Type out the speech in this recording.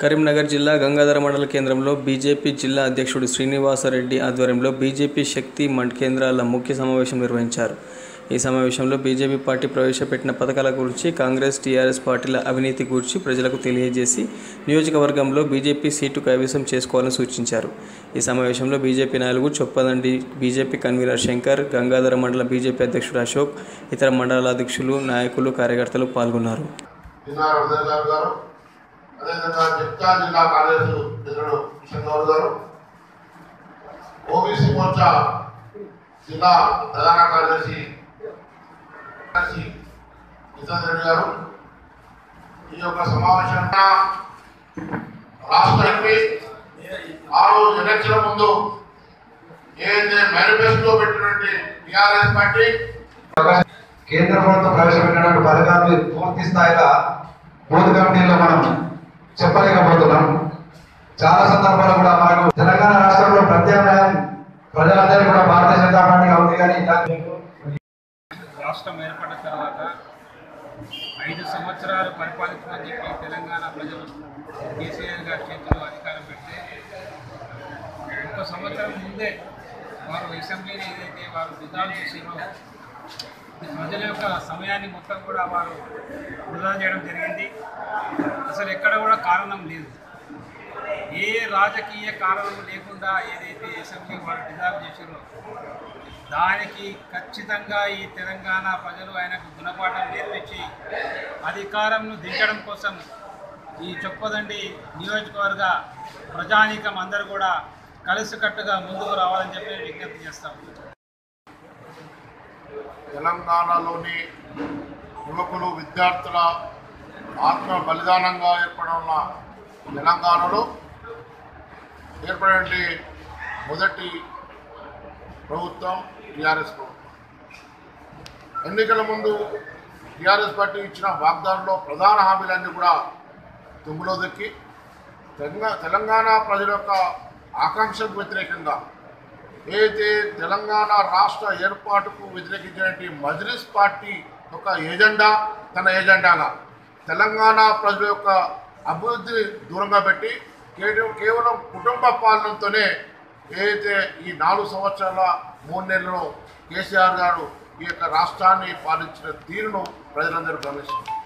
కరీంనగర్ జిల్లా గంగాధర మండల కేంద్రంలో బీజేపీ జిల్లా అధ్యక్షుడు శ్రీనివాసరెడ్డి ఆధ్వర్యంలో బీజేపీ శక్తి మండ్ కేంద్రాల ముఖ్య సమావేశం నిర్వహించారు. ఈ సమావేశంలో బీజేపీ పార్టీ ప్రవేశపెట్టిన పథకాల గురించి కాంగ్రెస్ టీఆర్ఎస్ పార్టీల అవినీతి గురించి ప్రజలకు తెలియజేసి నియోజకవర్గంలో బీజేపీ సీటు కైవసం చేసుకోవాలని సూచించారు. ఈ సమావేశంలో బీజేపీ నాయకులు చొప్పదండి బీజేపీ కన్వీనర్ శంకర్ గంగాధర మండల బీజేపీ అధ్యక్షుడు అశోక్ ఇతర మండల అధ్యక్షులు నాయకులు కార్యకర్తలు పాల్గొన్నారు. అదేవిధంగా జగిత్యాల జిల్లా కార్యదర్శులు మిత్రుడు కిషన్ గౌడ్ గారు. ఓబీసీ మోర్చా జిల్లా ప్రధాన కార్యదర్శి కార్యదర్శి కిషన్ రెడ్డి గారు. ఈ యొక్క సమావేశంగా రాష్ట్ర ఎంపీ ఆ రోజు ఎలక్షన్ ముందు ఏదైతే మేనిఫెస్టో పెట్టినటువంటి టిఆర్ఎస్ పార్టీ కేంద్ర ప్రభుత్వం ప్రవేశపెట్టినటువంటి పథకాన్ని పూర్తి స్థాయిలో బోధ కమిటీలో మనం చెప్పలేకపోతున్నాం చాలా సందర్భాలు కూడా మనకు తెలంగాణ రాష్ట్రంలో ప్రత్యామ్నాయం ప్రజలందరూ కూడా భారతీయ జనతా పార్టీగా ఉంది కానీ రాష్ట్రం ఏర్పడిన తర్వాత ఐదు సంవత్సరాలు పరిపాలించమని చెప్పి తెలంగాణ ప్రజలు కేసీఆర్ గారి చేతిలో అధికారం పెడితే ఒక సంవత్సరం ముందే వారు అసెంబ్లీని ఏదైతే వారు విధానం చేసినో ప్రజల యొక్క సమయాన్ని మొత్తం కూడా వారు వృధా చేయడం జరిగింది. అసలు ఎక్కడ కూడా కారణం లేదు. ఏ రాజకీయ కారణం లేకుండా ఏదైతే అసెంబ్లీ వారు డిజాల్వ్ చేశారో దానికి ఖచ్చితంగా ఈ తెలంగాణ ప్రజలు ఆయనకు గుణపాఠం నేర్పించి అధికారంను దించడం కోసం ఈ చొప్పదండి నియోజకవర్గ ప్రజానీకం అందరూ కూడా కలిసికట్టుగా ముందుకు రావాలని చెప్పి విజ్ఞప్తి చేస్తాం తెలంగాణలోని యువకులు విద్యార్థుల ఆత్మ బలిదానంగా ఏర్పడిన తెలంగాణలో ఏర్పడే మొదటి ప్రభుత్వం టీఆర్ఎస్ ప్రభుత్వం. ఎన్నికల ముందు టీఆర్ఎస్ పార్టీ ఇచ్చిన వాగ్దానంలో ప్రధాన హామీలన్నీ కూడా తుమ్ములో దక్కి తెలంగా తెలంగాణ ప్రజల యొక్క ఆకాంక్షకు వ్యతిరేకంగా ఏదైతే తెలంగాణ రాష్ట్ర ఏర్పాటుకు వ్యతిరేకించినటువంటి మజ్లిస్ పార్టీ యొక్క ఏజెండా తన ఏజెండాగా తెలంగాణ ప్రజల యొక్క అభివృద్ధిని దూరంగా పెట్టి కేవలం కేవలం కుటుంబ పాలనతోనే ఏదైతే ఈ నాలుగు సంవత్సరాల మూడు నెలలో కేసీఆర్ గారు ఈ యొక్క రాష్ట్రాన్ని పాలించిన తీరును ప్రజలందరూ గమనిస్తున్నారు.